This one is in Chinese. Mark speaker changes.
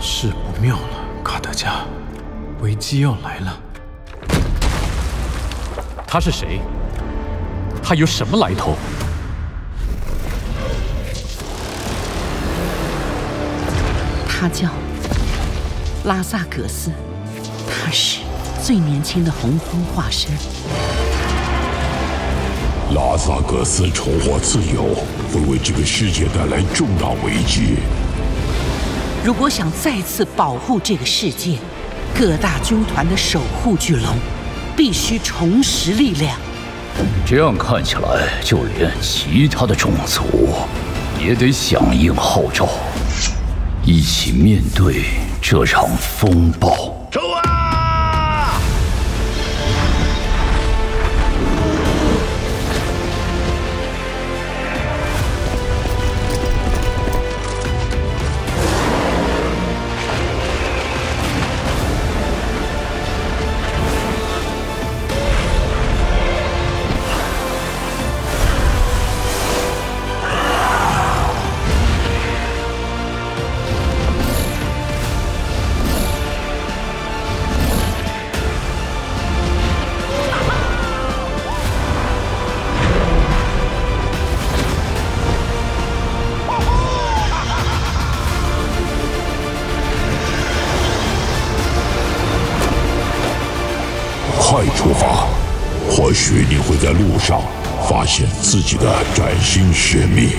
Speaker 1: 事不妙了，卡德加，危机要来了。
Speaker 2: 他是谁？他有什么来头？
Speaker 3: 他叫拉萨格斯，他是最年轻的洪荒化身。
Speaker 4: 拉萨格斯重获自由，会为这个世界带来重大危机。
Speaker 3: 如果想再次保护这个世界，各大军团的守护巨龙必须重拾力量。
Speaker 5: 这样看起来，就连其他的种族也得响应号召，一起面对这场风暴。
Speaker 4: 快出发！或许你会在路上发现自己的崭新使命。